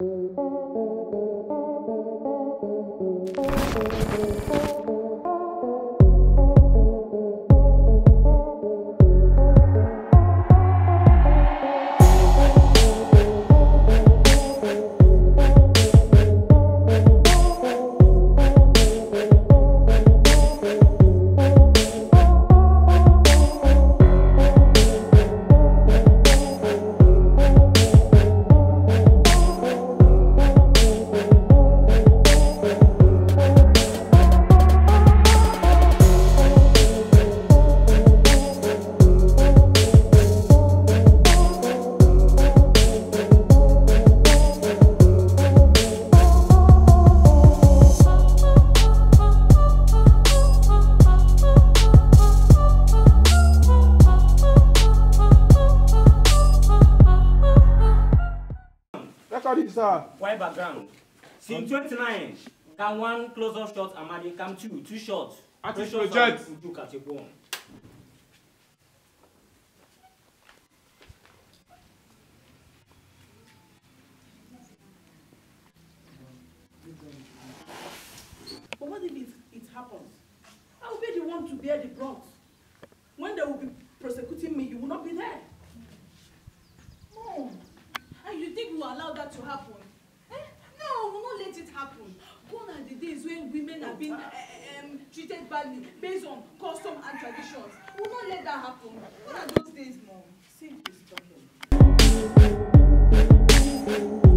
Record 29. Come one close up shot, Amadi. Come two, two shots. Artist Two shots project. and Uju Kachegbon. But what if it, it happens? I will be the one to bear the brunt. When they will be prosecuting me, you will not be there. Mom, and you think we will allow that to happen? Eh? No, we will not let it happen. Gone are the days when women have been uh, um, treated badly based on custom and traditions. We will not let that happen. What are those days, Mom? See who is talking.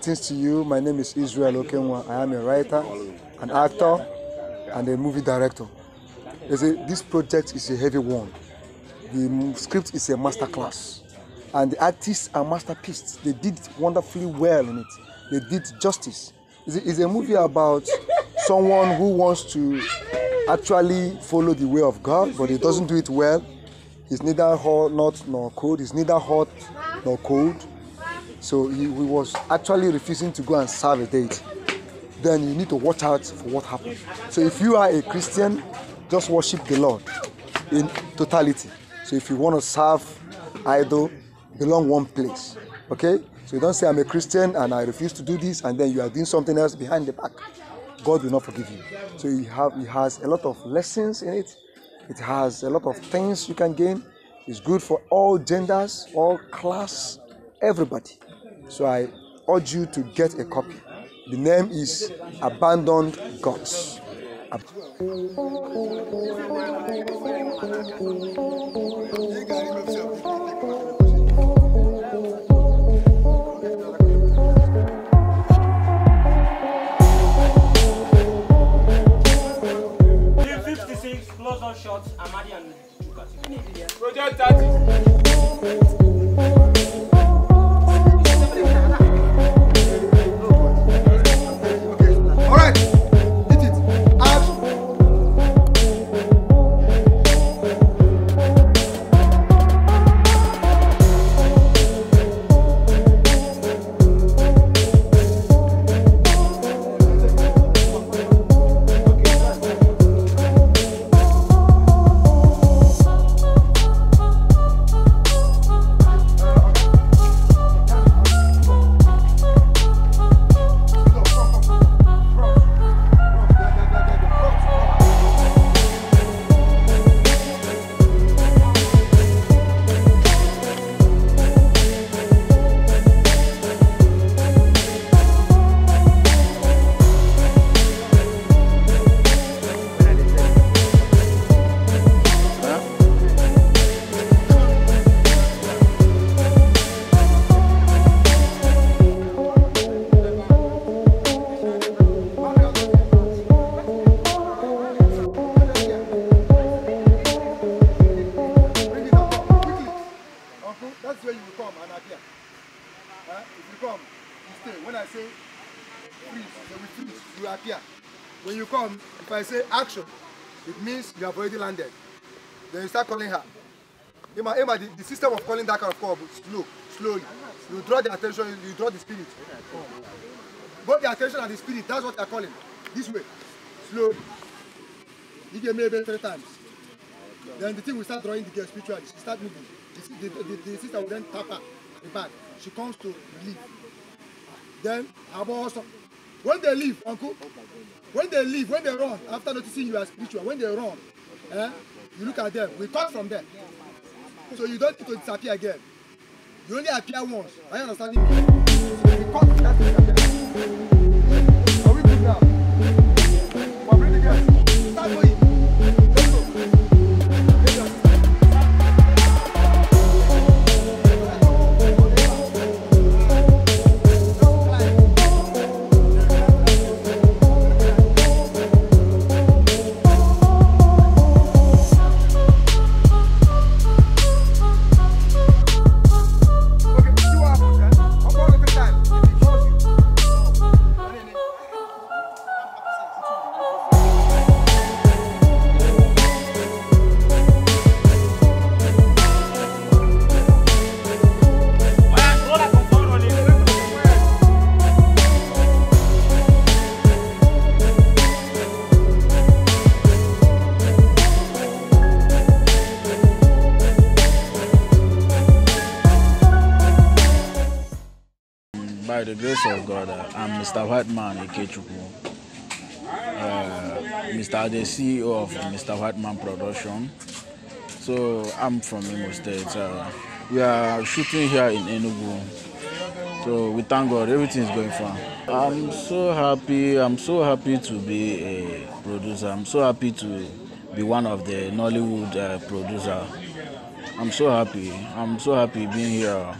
Greetings to you. My name is Israel Okenwa. I am a writer, an actor, and a movie director. A, this project is a heavy one. The script is a masterclass, and the artists are masterpieces. They did wonderfully well in it. They did justice. It's a, it's a movie about someone who wants to actually follow the way of God, but he doesn't do it well. He's neither hot, not nor cold. He's neither hot nor cold. So he, he was actually refusing to go and serve a date. Then you need to watch out for what happened. So if you are a Christian, just worship the Lord in totality. So if you want to serve idol, belong one place. Okay? So you don't say I'm a Christian and I refuse to do this, and then you are doing something else behind the back. God will not forgive you. So he have he has a lot of lessons in it. It has a lot of things you can gain. It's good for all genders, all class, everybody. So I urge you to get a copy. The name is Abandoned Gods. Ab- Team 56, close up shots, Amadi and. Project 30. You have already landed. Then you start calling her. Emma, Emma, the, the system of calling that kind of call, slow, slowly. You draw the attention, you draw the spirit. Both the attention and the spirit, that's what they're calling. This way, slowly. You get maybe three times. Then the thing will start drawing the girl spiritually. She start moving. The, the, the, the sister will then tap her the back. She comes to leave. Then Abo also. When they leave, uncle, when they leave, when they run, after noticing you are spiritual, when they run, eh, you look at them. We cut from them. So you don't need to disappear again. You only appear once. Are you understanding me? So we cut that. Are we good now? Uh, I'm Mr. Whiteman Ikechukwu. Uh, Mr. the CEO of Mr. Whiteman Production. So I'm from Imo State. Uh, we are shooting here in Enugu. So we thank God, everything is going fine. I'm so happy. I'm so happy to be a producer. I'm so happy to be one of the Nollywood uh, producer. I'm so happy. I'm so happy being here.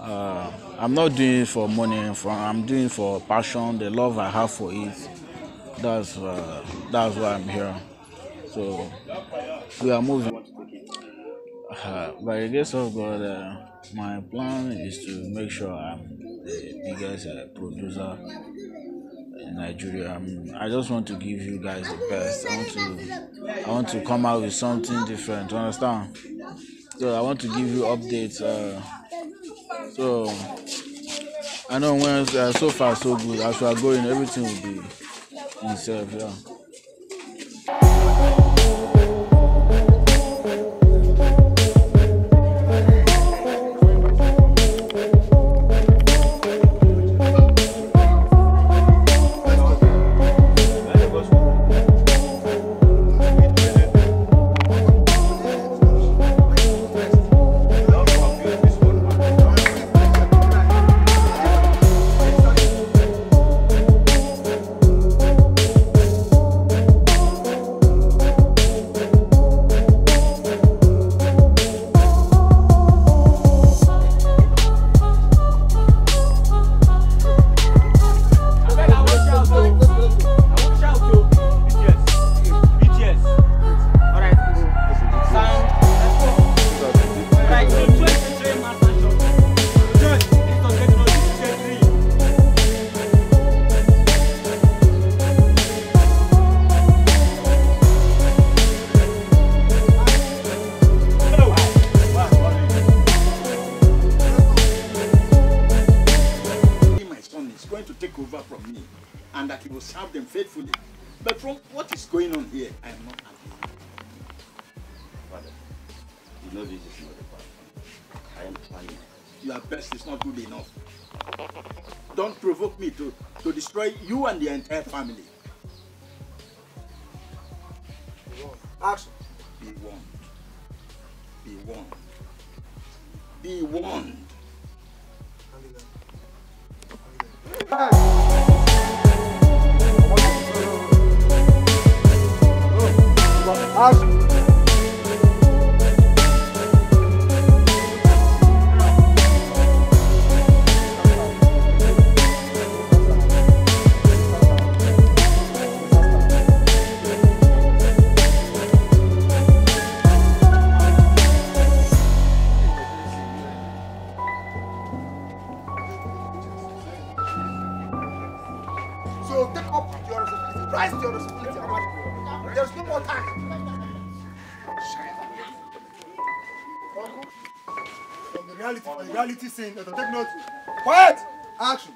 Uh, I'm not doing it for money. For, I'm doing it for passion, the love I have for it. That's uh, that's why I'm here. So we are moving. Uh, by the grace of God, uh, my plan is to make sure I'm the biggest uh, producer in Nigeria. Um, I just want to give you guys the best. I want to I want to come out with something different. You understand? So I want to give you updates. Uh, so I know when uh, so far so good. As we are going, everything will be in self. Yeah. So take up your responsibility. Rise to your responsibility, Amadi. There's no more time. Uncle, from the reality, the reality scene, take note. Quiet! Action.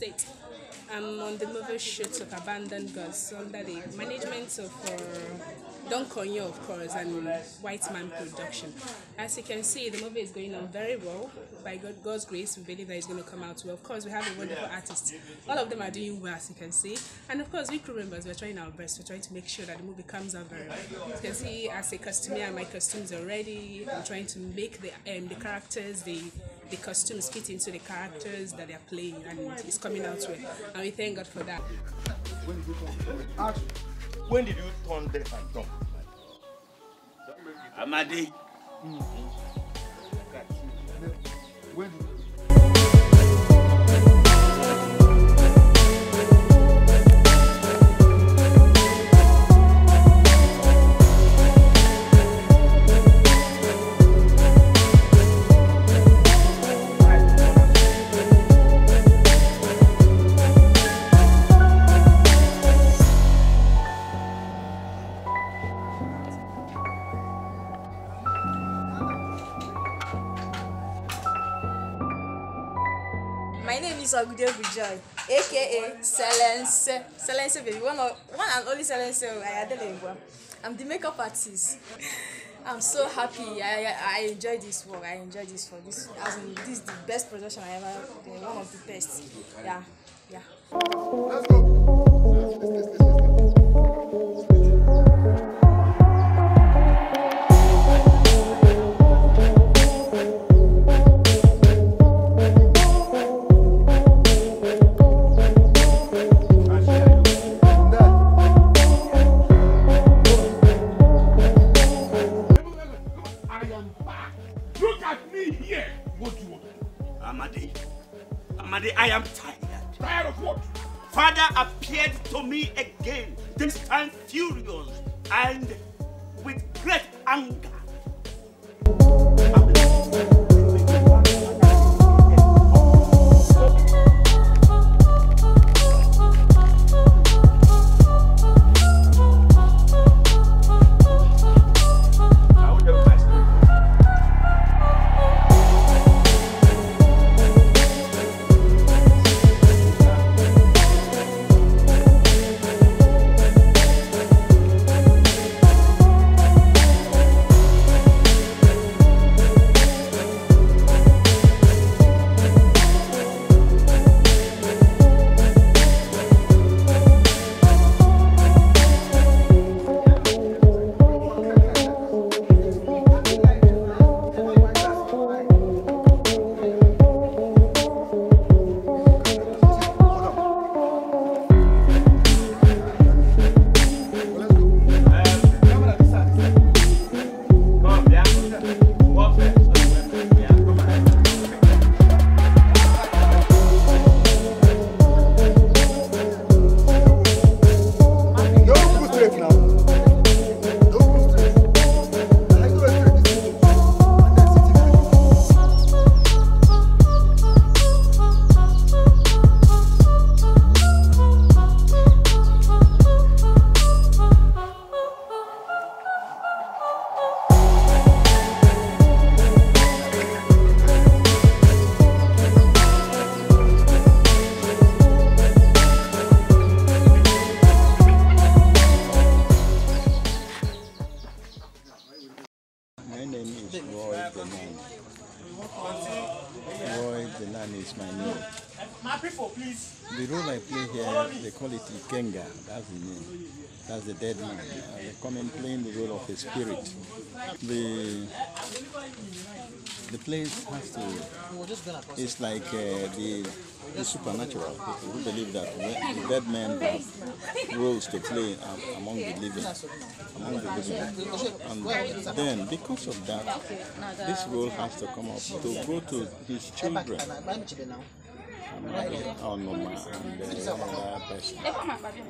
State. I'm on the movie shoot of Abandoned Gods under the management of uh, Don Konyo, of course, and White Man Production. As you can see, the movie is going on very well. By God, God's grace, we believe that it's going to come out well. Of course, we have a wonderful artist. All of them are doing well, as you can see. And of course, we crew members, we're trying our best. We're trying to make sure that the movie comes out very well. As you can see, as a costumier, my costumes are ready. I'm trying to make the um, the characters, the the costumes fit into the characters that they're playing, and it's coming out well. And we thank God for that. When did Action. When did you turn deaf and dumb? Amadi. Hmm. When did Ogude Bujoy, aka Silence, Silence baby, one of one and only Silence Ayadelengwa. I'm the makeup artist. I'm so happy. I, I, I enjoy this work. I enjoy this work. This, as in, this is the best production I ever, uh, one of the best. Yeah, yeah. Let's go. The dead man. In playing the role of a spirit. The the place has to. It's like uh, the the supernatural. Who believe that the dead man have roles to play um, among the living, among the living. And then, because of that, this role has to come up to go to his children. Oh, no, ma, and uh, another person.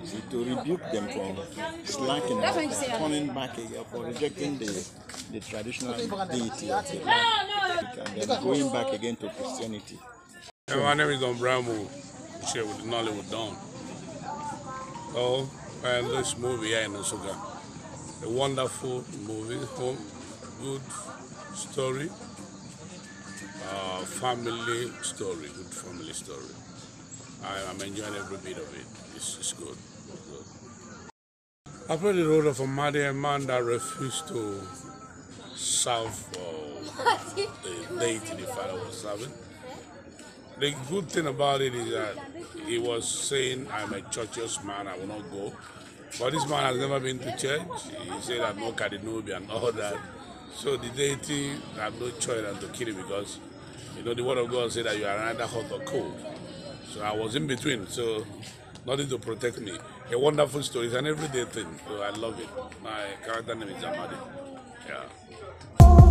See, to rebuke them for slacking, for turning back again, for rejecting the, the traditional deity of the and then going back again to Christianity. Yeah, my name is Don Bramo. Share with Nollywood Don. Oh, and this movie here in Osuga. A wonderful movie, home, good story, uh, family story, good family story. I, I'm enjoying every bit of it. It's, it's good. It's good. I played the role of a a man that refused to serve uh, the deity the father was serving. The good thing about it is that he was saying, I'm a churchish man, I will not go. But this man has never been to church. He said that no Kadinobi and all that. So the deity had no choice than to kill him because, you know, the word of God said that you are either hot or cold. So I was in between, so nothing to protect me. A wonderful story. It's an everyday thing, so I love it. My character name is Amadi. Yeah.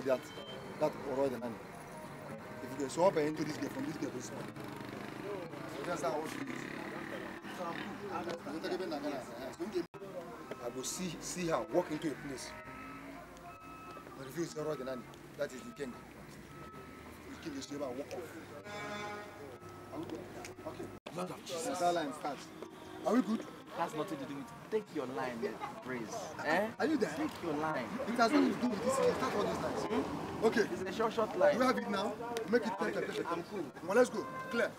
Ga-esi na this girl ọkwa that that ọrọ dị nani. If you go so up into this girl from this girl to this one. So that's how I want to do it. So I'm good. You take ebe na Ghana. eh, so nke- I go see see her walk into a place. But if you say ọrọ dị nani, that is the king. You kill this ebe and walk off. Are we good? Okay. Lord of Jesus. Since that line starts. Are we good? Has nothing to do with take your line, praise. Eh? Are you there? Take your line. It has nothing to do with this. It starts all these lines. Okay. It's a short, short line. You have it now? Make it 10 10 I'm cool. Well, let's go. Clear.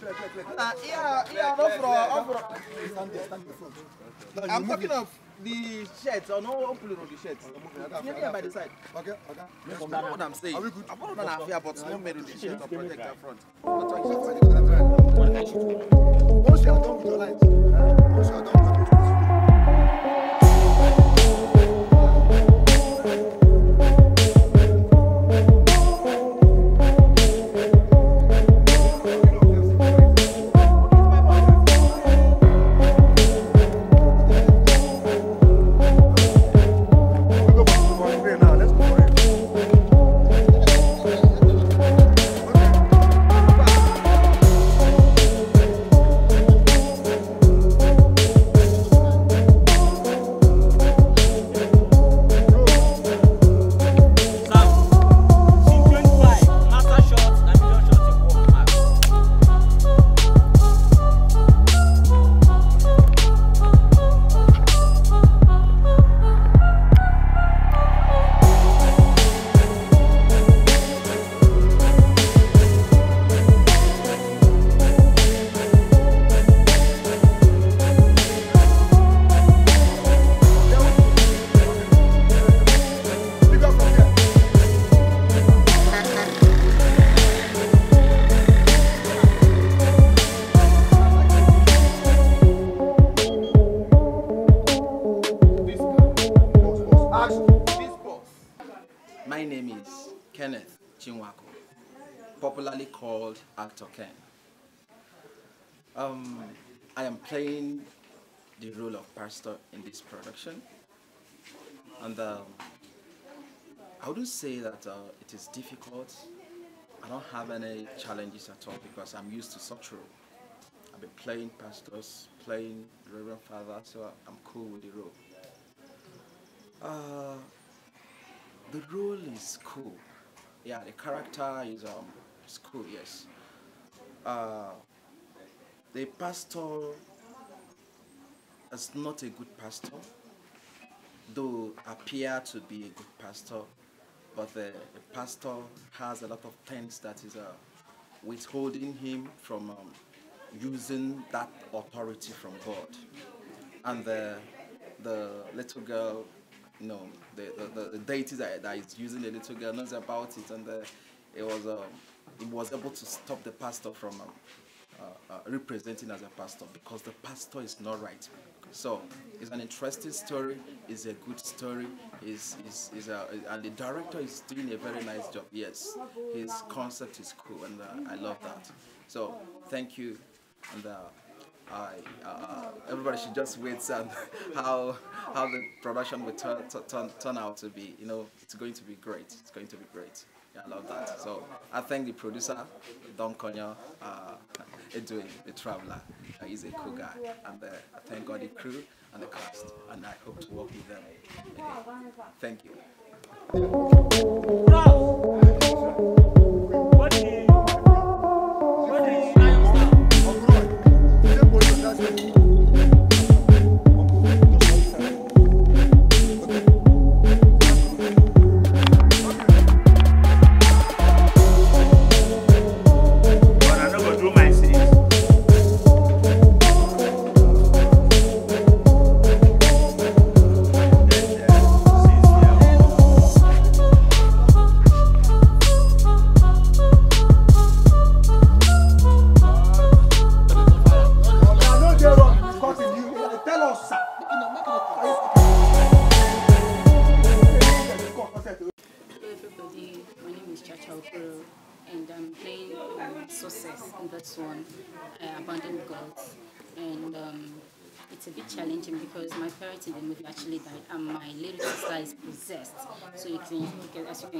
Clear, clear, clear. Nah, yeah, yeah, no for. Stand there, stand in front. Now you I'm talking it. of the shirts, or no opening of the shirts. Maybe here by the side. Okay, okay. That's what I'm saying. Are we good? I'm not gonna fear, but no made of the shirts or protect that front. Once you are done with your lines, once you are done with your My Actor Ken. Um, I am playing the role of pastor in this production, and um, I wouldn't say that uh, it is difficult. I don't have any challenges at all because I'm used to such role. I've been playing pastors, playing Reverend Father, so I'm cool with the role. Uh, the role is cool. Yeah, the character is um is cool. Yes. Uh, the pastor is not a good pastor, though appear to be a good pastor, but the, the pastor has a lot of things that is uh, withholding him from um, using that authority from God. And the the little girl you know, the, the, the, the deity that, that is using the little girl knows about it, and uh, it was um, it was able to stop the pastor from um, uh, uh, representing as a pastor because the pastor is not right. So it's an interesting story. It's a good story. Is is is a and the director is doing a very nice job. Yes, his concept is cool, and uh, I love that. So thank you, and. Uh, I, uh, everybody should just wait and how how the production will turn, turn turn out to be. You know, it's going to be great. It's going to be great. I love that. So I thank the producer, Don Konya, uh, Edwin, the traveler. Uh, he's a cool guy, and uh, I thank God the crew and the cast, and I hope to work with them again. Thank you.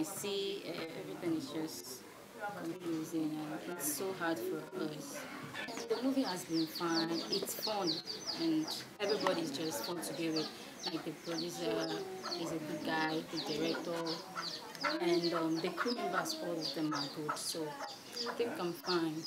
Can see, uh, everything is just confusing and it's so hard for us. The movie has been fun. It's fun, and everybody is just fun to be with. Like the producer is a good guy, the director, and um, the crew members, all of them are good. So I think I'm fine.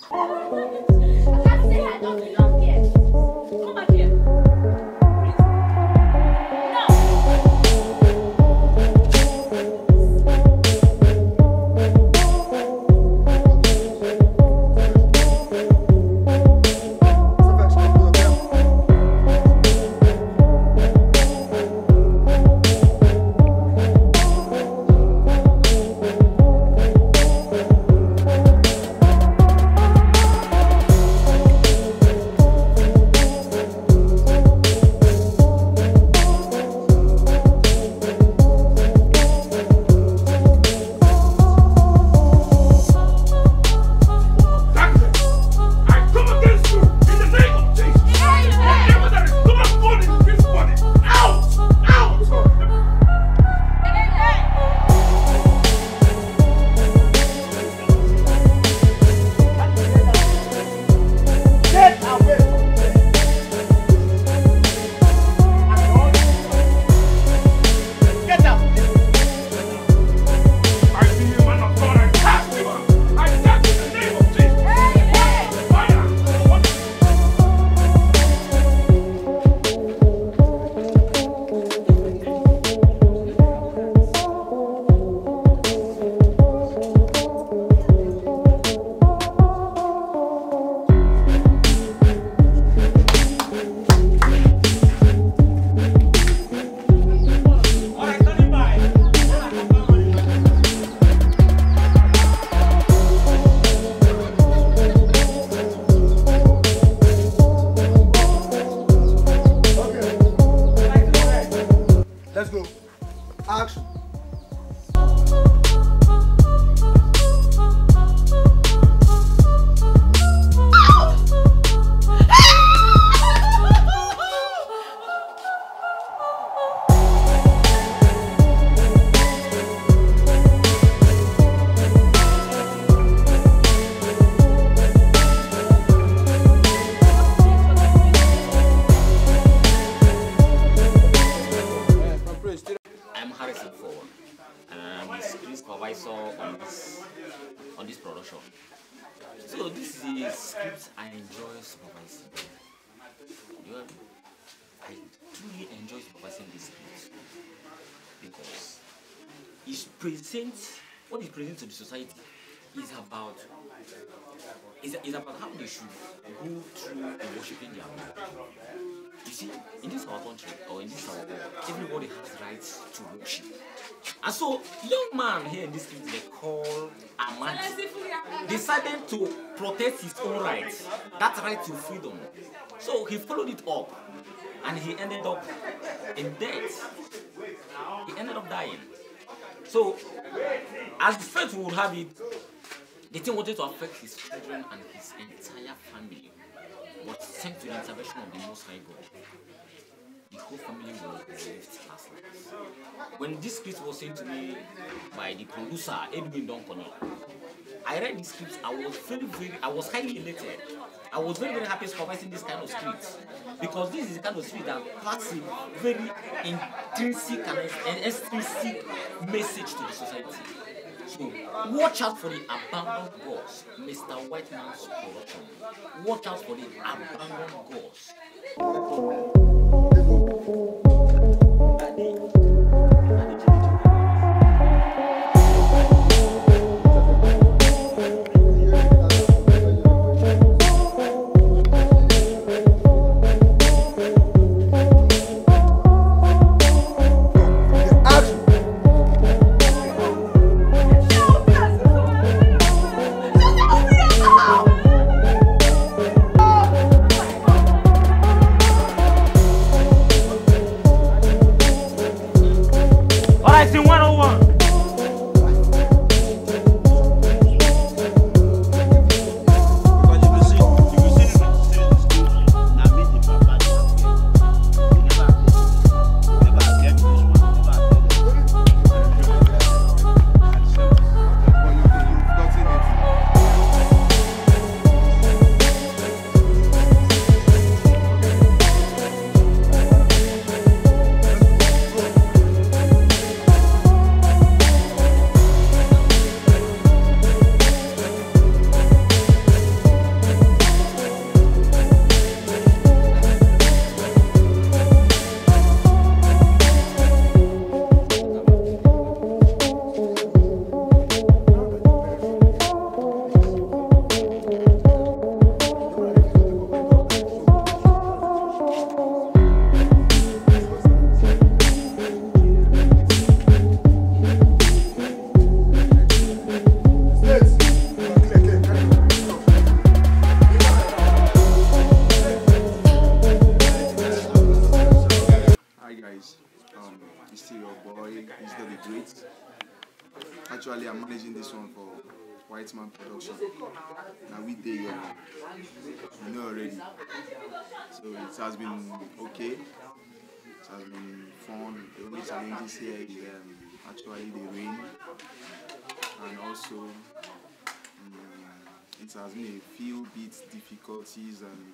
What it presents to the society is about is, is about how they should go through in worshiping their God. You see, in this our country or in this our world, everybody has rights to worship. And so, young man here in this case, they call Amadi, decided to protect his own rights, that right to freedom. So he followed it up, and he ended up in death. He ended up dying. So, as fate would have it, the thing wanted to affect his children and his entire family. But thanks to the intervention of the Most High God, the whole family was lived last lives. When this script was sent to me by the producer, Edwin Donkoni, I read the script, I was very, very, I was highly elated. I was very, very happy supervising this kind of street because this is the kind of street that packs a very intrinsic and and extrinsic message to the society. So watch out for the abandoned gods, Mr. Whiteman's production. Watch out for the abandoned gods. You know already. So it has been okay. It has been fun. The only challenges here is um, actually the rain and also um, it has been a few bit difficulties and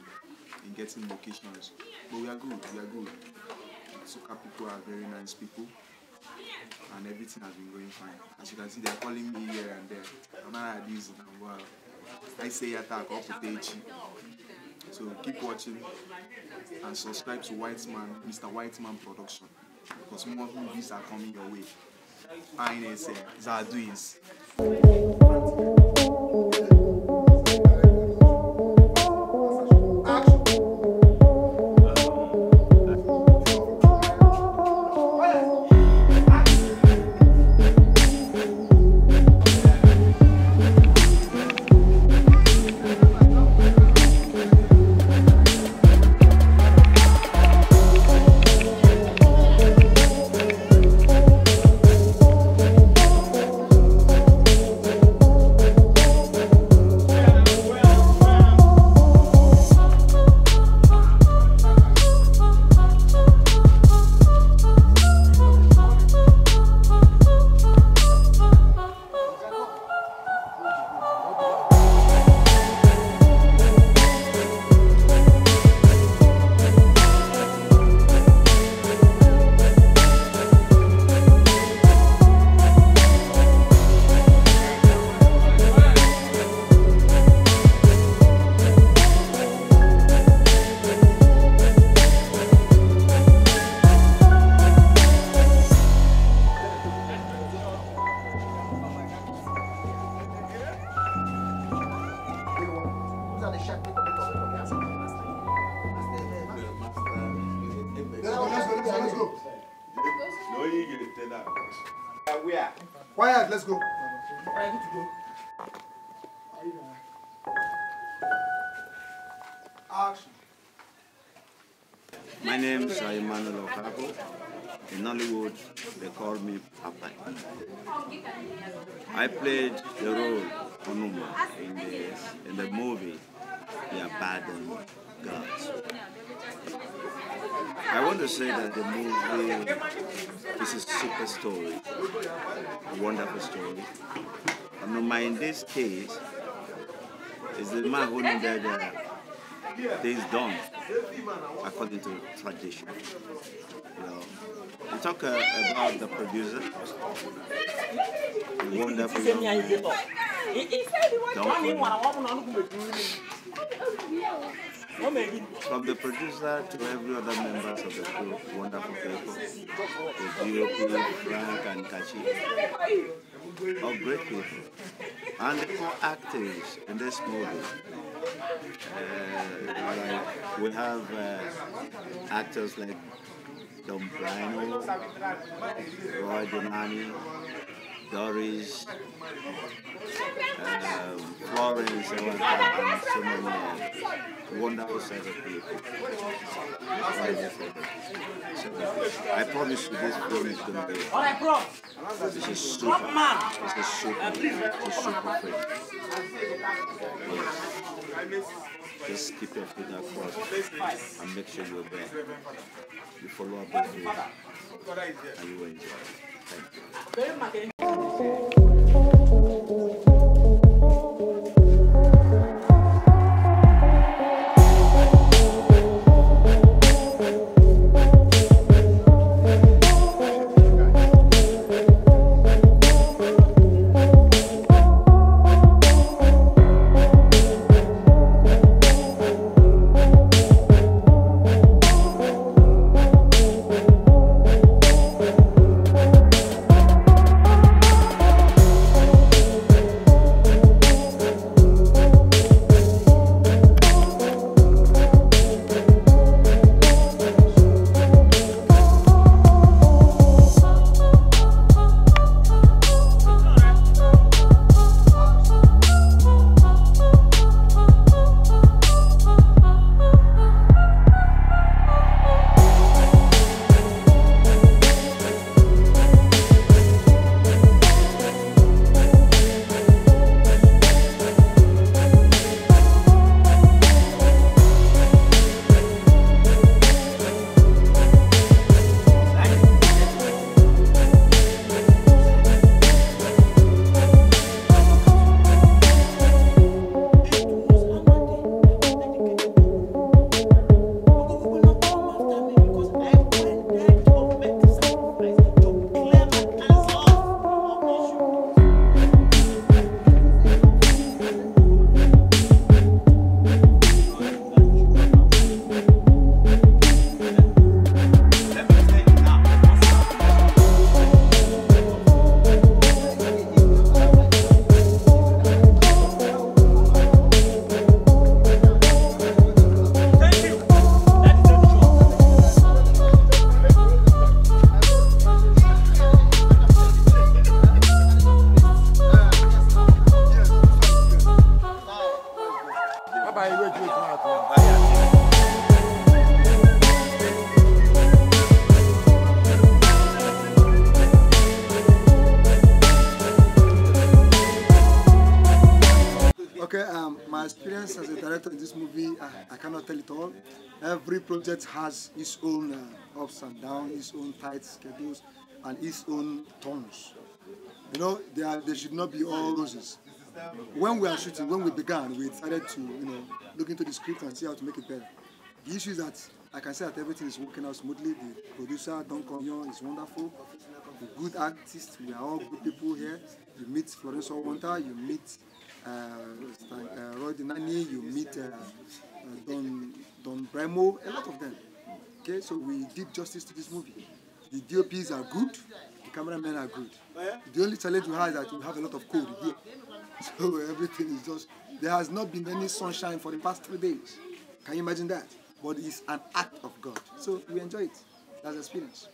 in getting locations. But we are good, we are good. Soka people are very nice people and everything has been going fine. As you can see, they're calling me here and there. I'm not like this and wow. I say attack up with So keep watching and subscribe to Whiteman, Mr. Whiteman Production. Because more movies are coming your way. I say, it's our doings. Quiet, let's go. Action. My name is Emmanuel Okapo. In Nollywood, they call me Papai. I played the role Onuma in the, in the movie The Abandoned Gods. I want to say that the movie is a super story, a wonderful story. Onuma in this case is the man who needed uh, things done according to tradition. You know, we talk uh, about the producer, the wonderful young man. From the producer to every other members of the crew, wonderful people, the DOP, Frank and Kachi, all great people. And the four actors in this movie, uh, like we have uh, actors like Don Brino, Roy Donani, Doris, um, Florence, and so many uh, wonderful set of people. So, I promise you this film is going to be it's a super, it's a super, it's a super film. Yes. Just keep your finger crossed and make sure you're there. You follow up with me and you will enjoy it. Thank Okay, um, my experience as a director in this movie, I, I cannot tell it all. Every project has its own uh, ups and downs, its own tight schedules, and its own tones. You know, they, are, they should not be all roses. When we are shooting, when we began, we decided to, you know, look into the script and see how to make it better. The issue is that I can say that everything is working out smoothly. The producer, Don Cognon, is wonderful. The good artists, we are all good people here. You meet Florence Owanta, you meet uh, uh, Roy Denani, you meet uh, uh, Don, Don Bremo, a lot of them. Okay, so we did justice to this movie. The DOPs are good, the cameramen are good. The only challenge we have is that we have a lot of code here. So everything is just, there has not been any sunshine for the past three days. Can you imagine that? But it's an act of God. So we enjoy it. That's experience.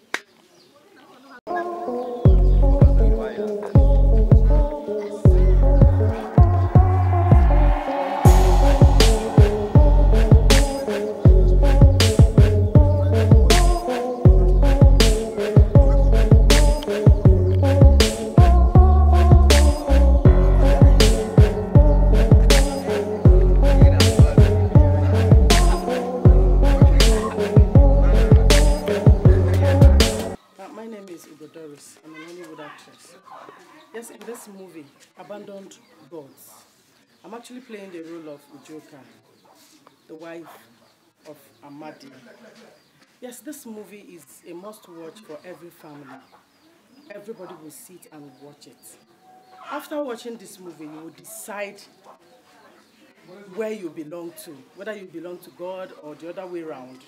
Abandoned Gods, I'm actually playing the role of Ujoka, the wife of Amadi. Yes, this movie is a must-watch for every family. Everybody will sit and watch it. After watching this movie, you will decide where you belong to, whether you belong to God or the other way around.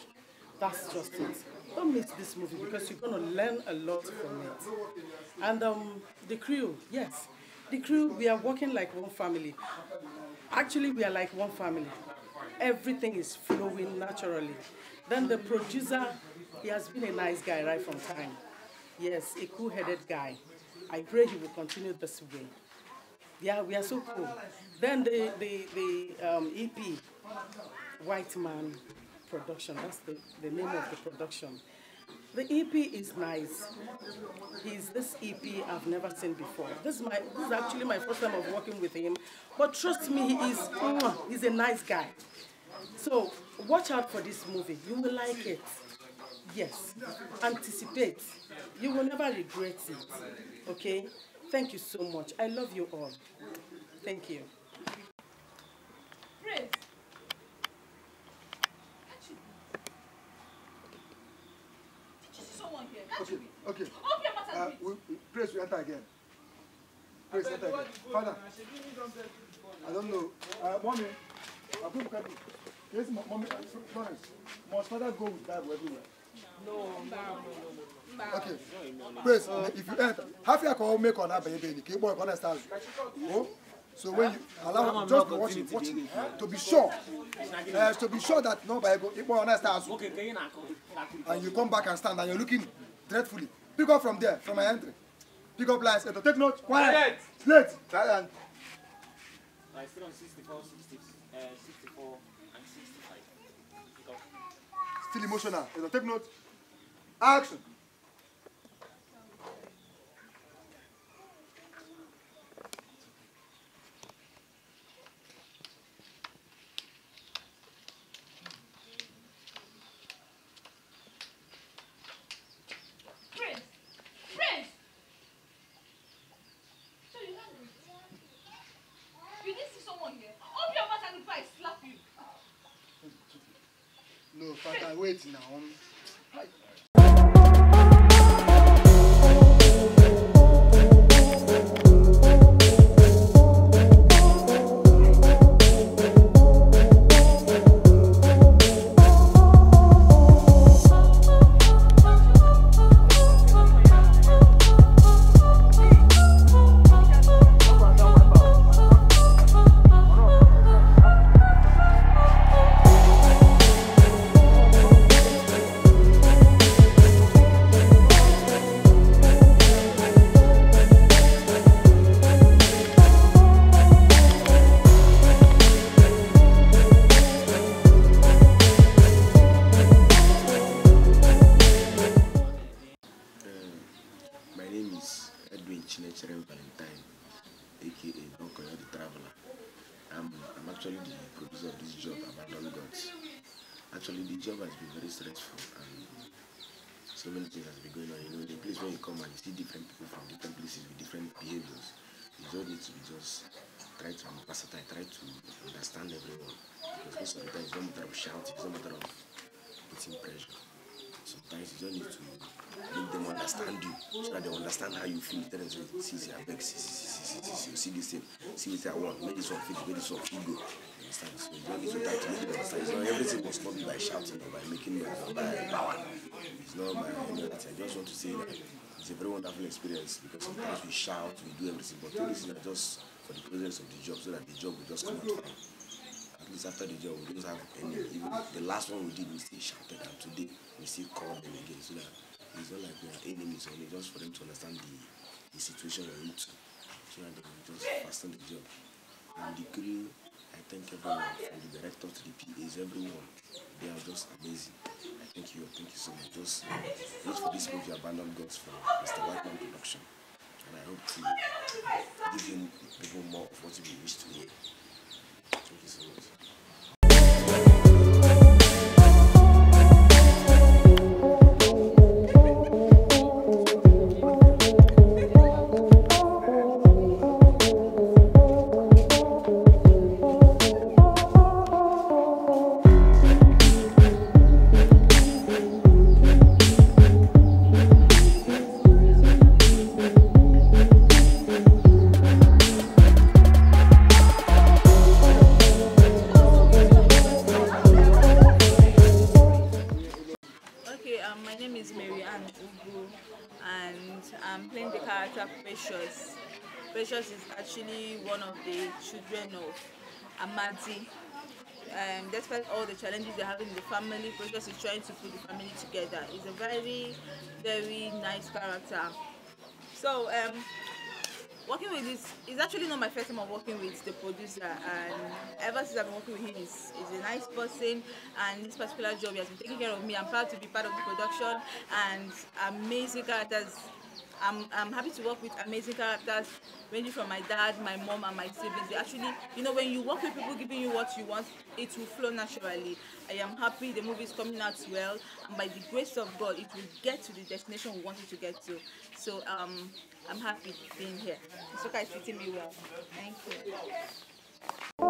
That's just it. Don't miss this movie because you're going to learn a lot from it. And um, the crew, yes, the crew, we are working like one family. Actually, we are like one family. Everything is flowing naturally. Then the producer, he has been a nice guy right from time. Yes, a cool-headed guy. I pray he will continue this way. Yeah, we are so cool. Then the the, the um, EP, Whiteman Production. That's the, the name of the production. The EP is nice. He's this EP I've never seen before. This is my this is actually my first time of working with him. But trust me, he is he's a nice guy. So watch out for this movie. You will like it. Yes. Anticipate. You will never regret it. Okay? Thank you so much. I love you all. Thank you. Okay, okay. Uh, we, praise, we enter again. Praise, enter again. Father, I don't know. Uh, mommy, at it. Yes, mo- mommy, uh, Florence, must father go with Bible everywhere? No, no, no, no. Okay. Praise, if you enter, half your call make on that baby, the keyboard, gonna start. Oh? So when you allow him, just be watching, watching, to be sure, uh, to be sure that nobody go, it won't start. And you come back and stand and you're looking dreadfully. Pick up from there, from my entry. Pick up lines, and to take notes. Quiet. Slate. Silent. I still on 64, 60, uh, 64, and 65. Pick up. Still emotional. And to take note. Action. Prince! Prince! So you have You didn't see someone here? Open your mouth and if I slap you. Father, wait now. Want, make this one fit, make this one fit go. You understand? So. It's everything not by shouting or by making noise or by power. It's not. I just want to say that it's a very wonderful experience because sometimes we shout, we do everything, but all this is just for the presence of the job so that the job will just come out fine. At least after the job, we don't have any. Even the last one we did, we still shouted, and today we still call them again so that it's not like we are enemies only, just for them to understand the, the situation we're into, so that they will just fasten the job. And the crew, I thank everyone, from the director to the PAs, everyone. They are just amazing. I thank you, thank you so much. Just for this movie, Abandoned Gods from Mr. Whiteman Production. And I hope to give you people more of what you wish to hear. Thank you so much. Actually one of the children of Amadi. Um, despite all the challenges they're having in the family, Precious is trying to put the family together. He's a very, very nice character. So, um, working with this is actually not my first time of working with the producer and ever since I've been working with him he's, he's a nice person and this particular job he has been taking care of me. I'm proud to be part of the production and amazing characters. I'm, I'm happy to work with amazing characters ranging from my dad, my mom and my siblings. They actually, you know, when you work with people giving you what you want, it will flow naturally. I am happy the movie is coming out well and by the grace of God it will get to the destination we want it to get to. So um, I'm happy being here. Isoka is treating me well. Thank you.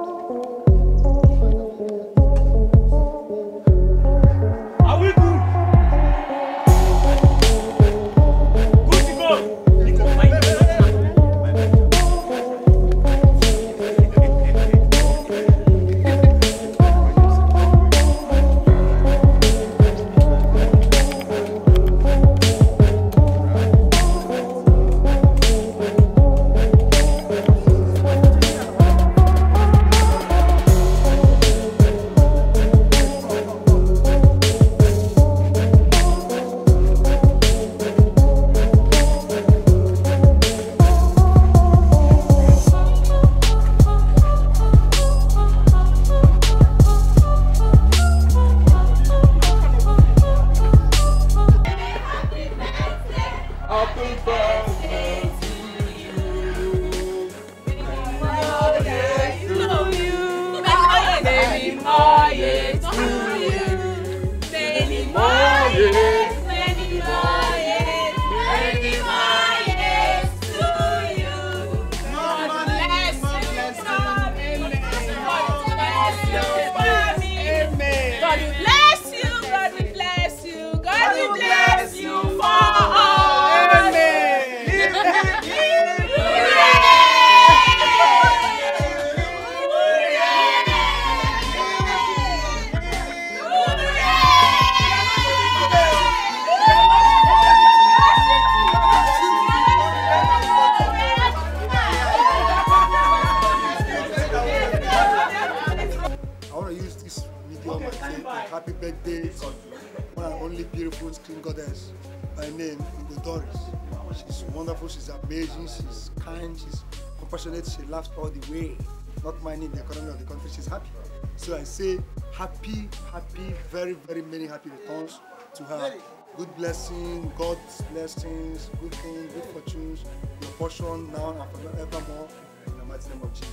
She's wonderful, she's amazing, she's kind, she's compassionate, she laughs all the way, not minding the economy of the country, she's happy. So I say happy, happy, very, very many happy returns to her. Good blessing, God's blessings, good things, good fortunes, your portion now and forevermore in the mighty name of Jesus.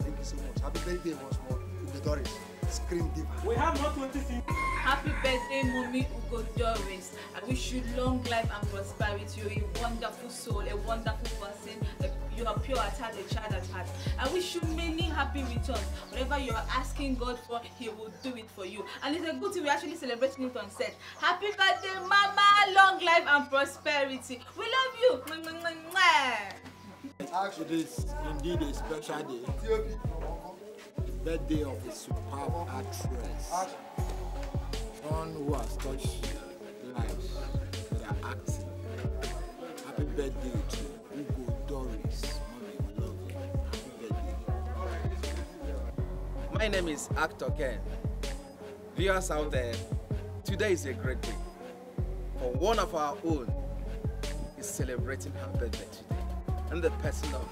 Thank you so much. Happy birthday once more, Doris. Scream diva. We have not 20 things. Happy birthday, Mommy Ugo Doris. I wish you long life and prosperity. You're a wonderful soul, a wonderful person. You are pure at heart, a child at heart. I wish you many happy returns. Whatever you are asking God for, He will do it for you. And it's a good thing we're actually celebrating it on set. Happy birthday, Mama! Long life and prosperity. We love you. Mwah, mwah, mwah, mwah. It is indeed a special day. Birthday of a superb actress. One who has touched lives with her acting. Happy birthday to Ugo Doris. Mommy, we love you. Happy birthday. My name is Actor Ken. Viewers out there, today is a great day. For one of our own is celebrating her birthday today. And the person of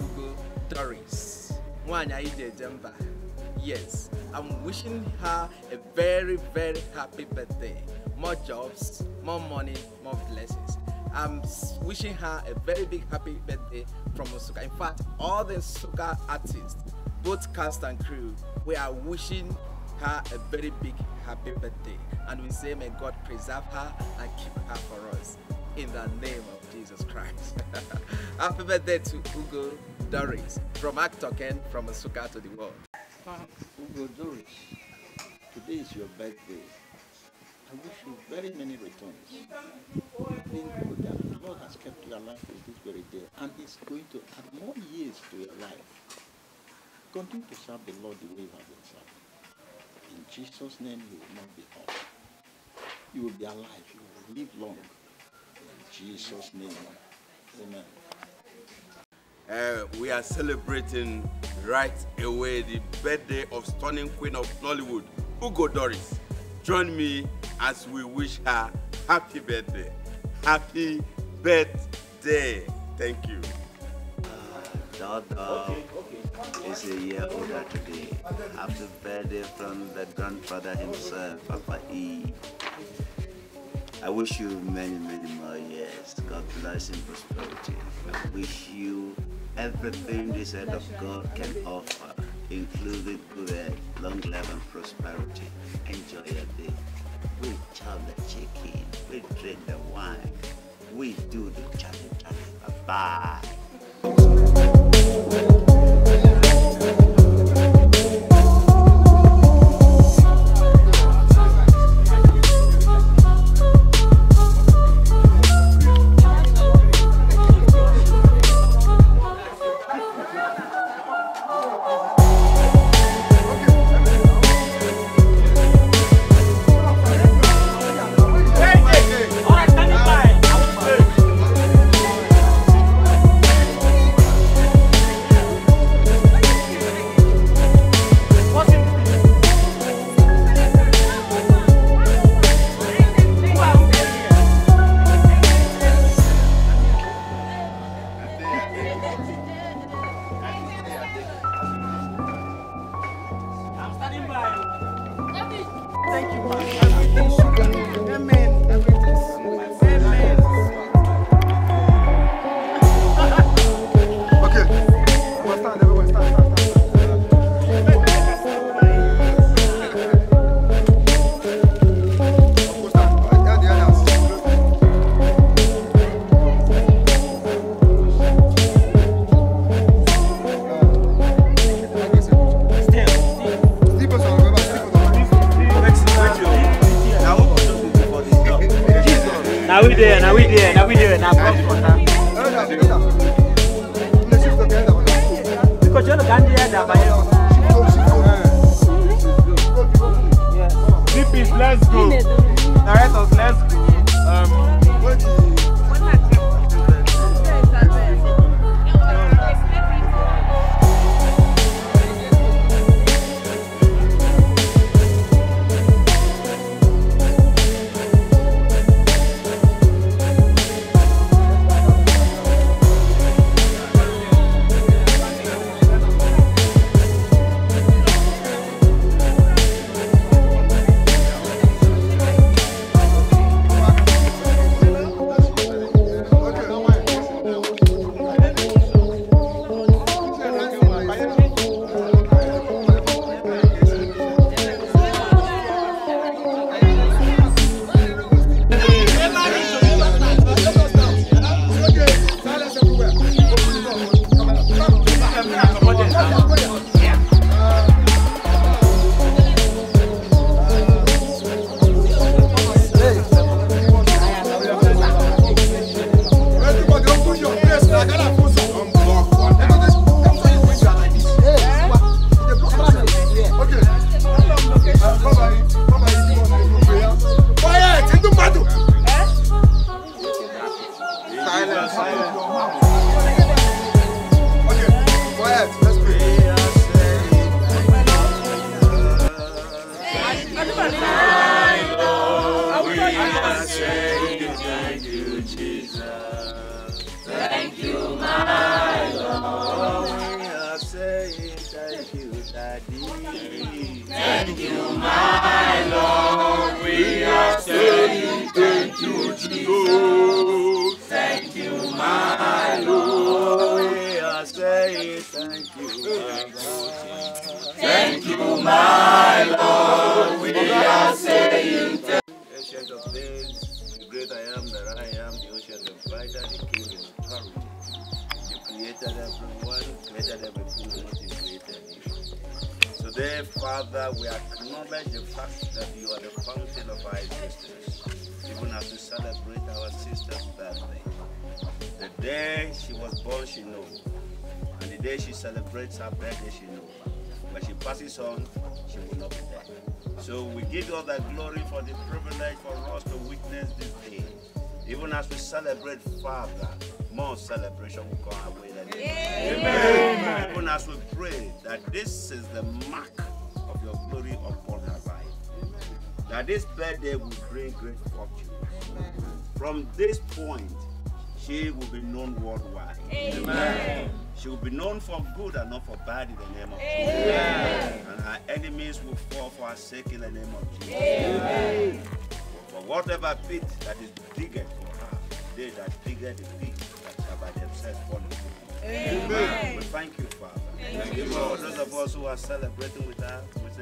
Ugo Doris. Nwanyị anyị ji eje mba. Yes, I'm wishing her a very, very happy birthday. More jobs, more money, more blessings. I'm wishing her a very big happy birthday from Osuka. In fact, all the Osuka artists, both cast and crew, we are wishing her a very big happy birthday. And we say, may God preserve her and keep her for us. In the name of Jesus Christ. happy birthday to Ugo Doris from Actor Ken from Osuka to the world. Ugo Doris, today is your birthday. I wish you very many returns. That Lord has kept you alive to this very day and is going to add more years to your life. Continue to serve the Lord the way you have been serving. In Jesus' name, you will not be old. You will be alive. You will live long. In Jesus' name, amen. Uh, we are celebrating right away the birthday of stunning queen of Nollywood, Ugo Doris. Join me as we wish her happy birthday. Happy birthday. Thank you. Daughter is a year older today. Happy birthday from the grandfather himself, Papa E. I wish you many, many more years. God bless and prosperity. I wish you everything this head of God can offer, including good long life and prosperity. Enjoy your day. We chop the chicken, we drink the wine, we do the chatty. Thank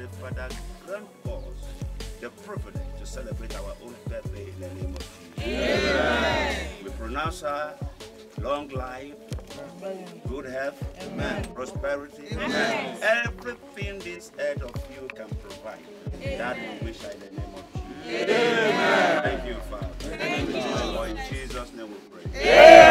today, Father, grant us the privilege to celebrate our own birthday in the name of Jesus. Amen. We pronounce her long life, good health, Amen. prosperity, Amen. everything this earth of you can provide. Amen. That we wish in the name of Jesus. Amen. Thank you, Father. Thank you. In Jesus' name we pray. Amen.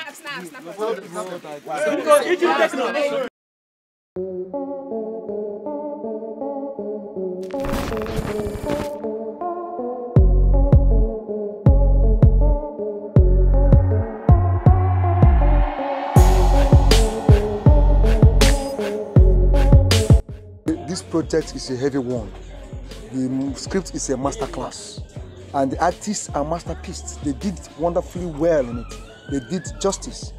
Snap, snap, snap. Because it is techno. This project is a heavy one. The script is a masterclass, and the artists are masterpieces. They did wonderfully well in it. They did justice.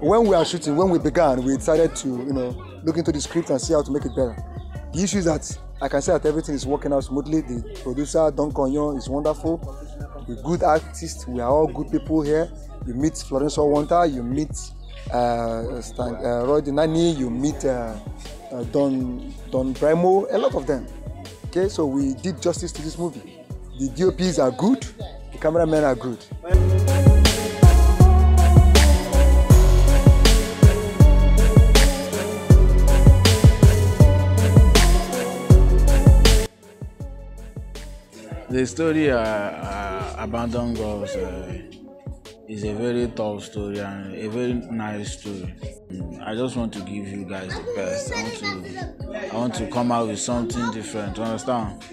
When we are shooting, when we began, we decided to, you know, look into the script and see how to make it better. The issue is that I can say that everything is working out smoothly. The producer Don Conyon is wonderful. The good artists, we are all good people here. You meet Florence Wanta, you meet uh, Stan, uh, Roy Denani, you meet uh, uh, Don Don Bremo, a lot of them. Okay, so we did justice to this movie. The DOPs are good, the cameramen are good. The story uh, uh, Abandoned Girls uh, is a very tough story and a very nice story. I just want to give you guys the best. I want to, I want to come out with something different. Understand?